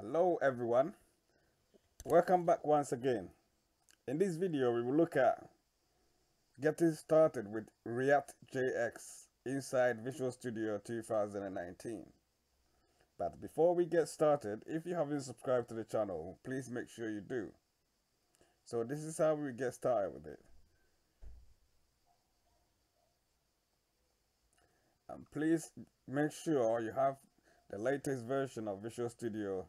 Hello everyone, welcome back once again. In this video we will look at getting started with React JS inside Visual Studio 2019. But before we get started, if you haven't subscribed to the channel, please make sure you do. So this is how we get started with it. And please make sure you have the latest version of Visual Studio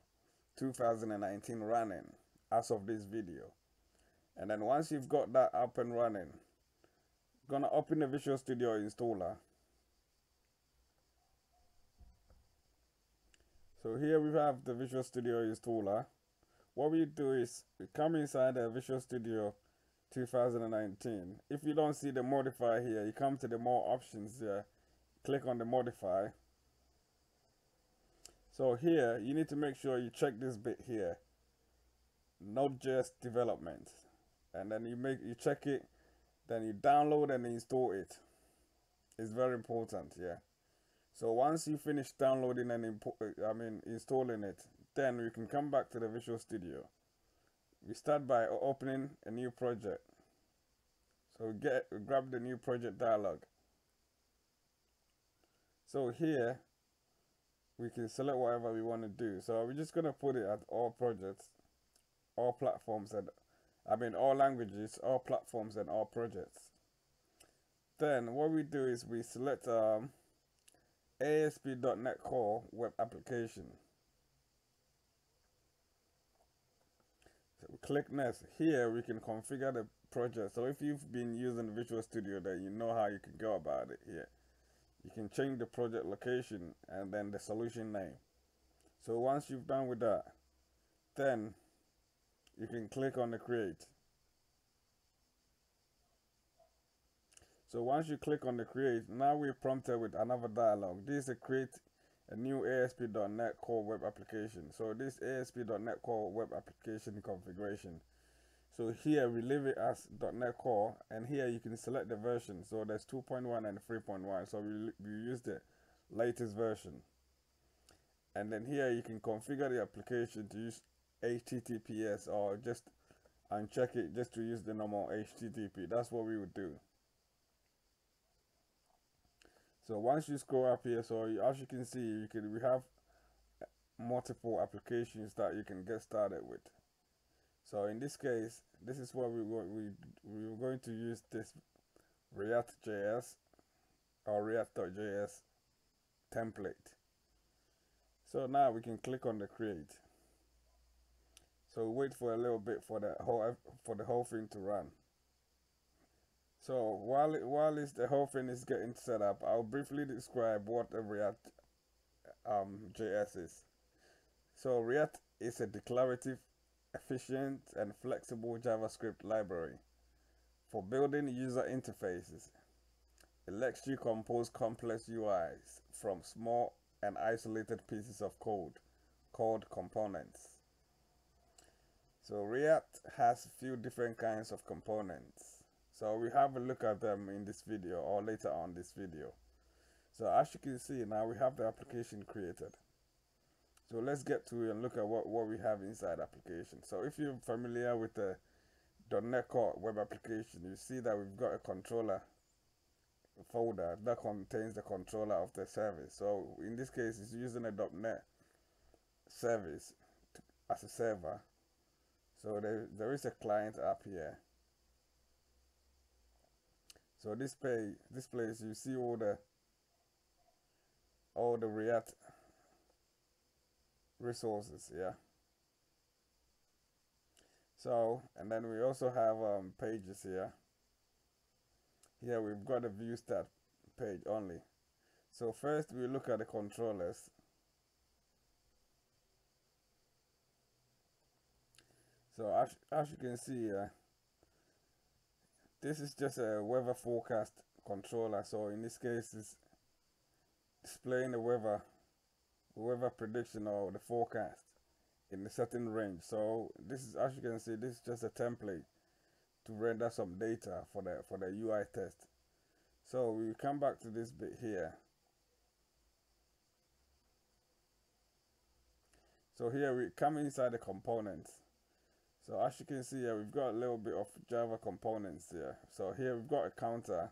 2019 running as of this video. And then once you've got that up and running, gonna open the Visual Studio installer. So here we have the Visual Studio installer. What we do is we come inside the Visual Studio 2019. If you don't see the modify here, you come to the more options here, click on the modify so here, you need to make sure you check this bit here. Node.js development. And then you make you check it, then you download and install it. It's very important, yeah. So once you finish downloading and import, uh, I mean installing it, then we can come back to the Visual Studio. We start by opening a new project. So get grab the new project dialog. So here we can select whatever we want to do. So we're just going to put it at all projects, all platforms, and I mean all languages, all platforms, and all projects. Then what we do is we select um, ASP.NET Core web application. So we click next. Here we can configure the project. So if you've been using Visual Studio, then you know how you can go about it here you can change the project location and then the solution name. So once you've done with that then you can click on the create. So once you click on the create now we're prompted with another dialog. This is a create a new ASP.NET Core web application. So this ASP.NET Core web application configuration so here we leave it as .NET Core and here you can select the version. So there's 2.1 and 3.1. So we, we use the latest version. And then here you can configure the application to use HTTPS or just uncheck it just to use the normal HTTP. That's what we would do. So once you scroll up here, so as you can see, you can we have multiple applications that you can get started with. So in this case, this is what we we we're going to use this React.js or React.js template. So now we can click on the create. So wait for a little bit for the whole for the whole thing to run. So while it, while it's the whole thing is getting set up, I'll briefly describe what a React um, JS is. So React is a declarative efficient and flexible JavaScript library for building user interfaces. It lets you compose complex UIs from small and isolated pieces of code called components. So React has a few different kinds of components. So we have a look at them in this video or later on this video. So as you can see now we have the application created. So let's get to it and look at what, what we have inside application. So if you're familiar with the .NET Core web application, you see that we've got a controller folder that contains the controller of the service. So in this case, it's using a .NET service to, as a server. So there, there is a client app here. So this page, this place, you see all the all the React resources yeah. So and then we also have um, pages here. Here we've got a view start page only. So first we look at the controllers. So as, as you can see uh, this is just a weather forecast controller. So in this case it's displaying the weather weather prediction or the forecast in a certain range. So this is, as you can see, this is just a template to render some data for the for the UI test. So we come back to this bit here. so here we come inside the components so as you can see here we've got a little bit of java components here so here we've got a counter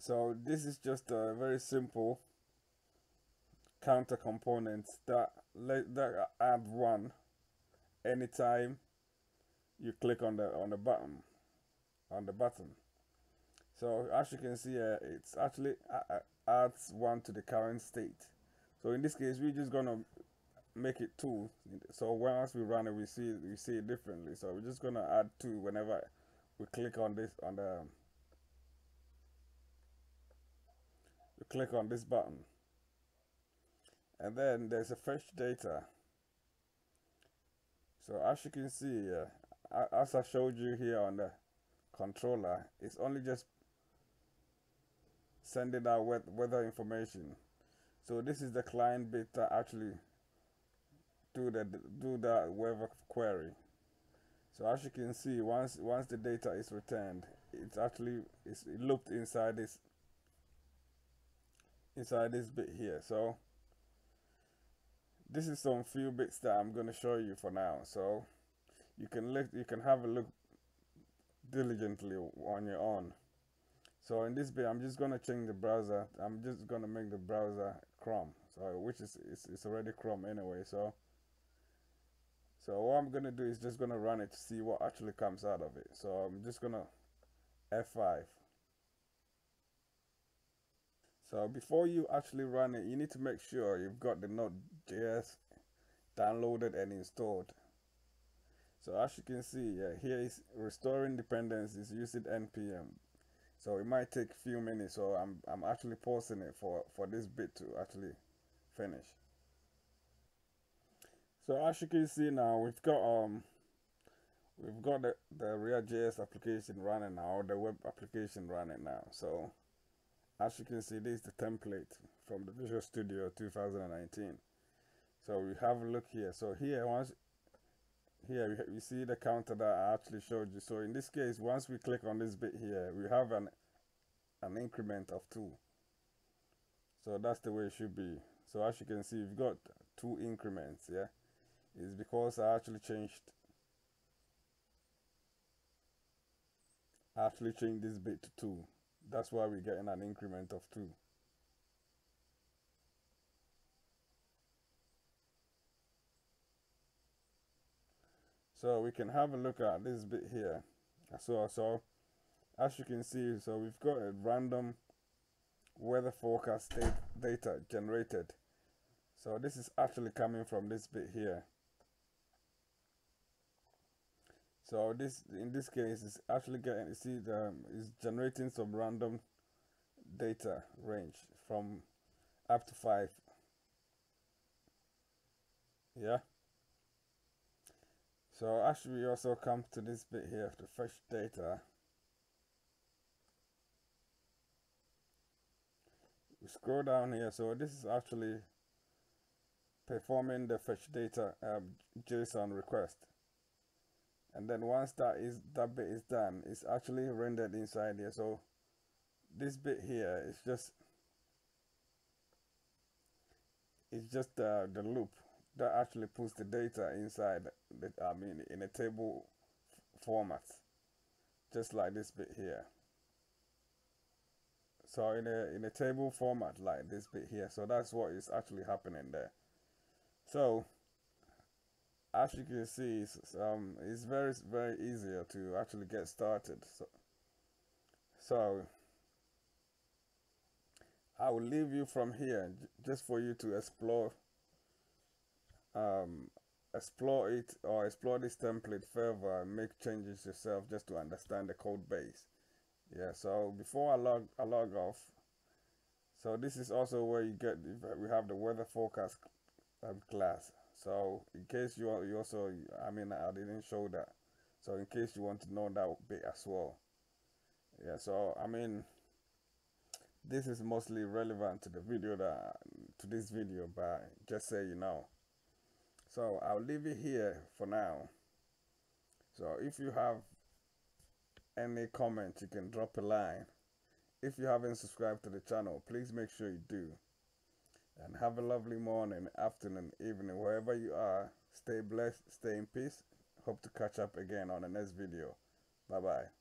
so this is just a very simple counter components that let that add one. Anytime you click on the on the button on the button. So as you can see here it's actually uh, uh, adds one to the current state. So in this case we're just gonna make it two. So once we run it we see we see it differently. So we're just gonna add two whenever we click on this on the click on this button. And then there's a fetch data. So as you can see uh, as I showed you here on the controller it's only just sending out weather information. So this is the client bit that actually do the do that weather query. So as you can see once once the data is returned it's actually it's looped inside this inside this bit here. So this is some few bits that I'm going to show you for now. So you can look you can have a look diligently on your own. So in this bit I'm just going to change the browser. I'm just going to make the browser Chrome. So which is it's, it's already Chrome anyway so. So what I'm going to do is just going to run it to see what actually comes out of it. So I'm just going to F5 so before you actually run it, you need to make sure you've got the Node.js downloaded and installed. So as you can see, yeah, here is restoring dependencies using npm. So it might take a few minutes, so I'm I'm actually pausing it for for this bit to actually finish. So as you can see now, we've got um we've got the the React.js application running now, the web application running now. So as you can see this is the template from the Visual Studio 2019 so we have a look here. So here once here we, see the counter that I actually showed you. So in this case once we click on this bit here we have an an increment of 2 so that's the way it should be. So as you can see we've got two increments yeah? It's because I actually changed I actually changed this bit to 2 that's why we're getting an increment of 2. So we can have a look at this bit here. So, so as you can see, so we've got a random weather forecast data generated. So this is actually coming from this bit here. So this, in this case, is actually getting, you see, the, is generating some random data range from up to five. Yeah. So actually we also come to this bit here to fetch data. We scroll down here, so this is actually performing the fetch data um, JSON request and then once that is that bit is done it's actually rendered inside here. So this bit here is just it's just uh, the loop that actually puts the data inside the, I mean in a table format. Just like this bit here. So in a in a table format like this bit here. So that's what is actually happening there. So as you can see, it's, um, it's very, very easier to actually get started. So, so I will leave you from here just for you to explore, um, explore it or explore this template further and make changes yourself just to understand the code base. Yeah. So before I log, I log off. So this is also where you get we have the weather forecast um, class so in case you you also I mean I didn't show that. So in case you want to know that bit as well. Yeah so I mean this is mostly relevant to the video that to this video but just say you know. So I'll leave it here for now. So if you have any comment you can drop a line. If you haven't subscribed to the channel, please make sure you do. And have a lovely morning, afternoon, evening, wherever you are. Stay blessed, stay in peace. Hope to catch up again on the next video. Bye bye.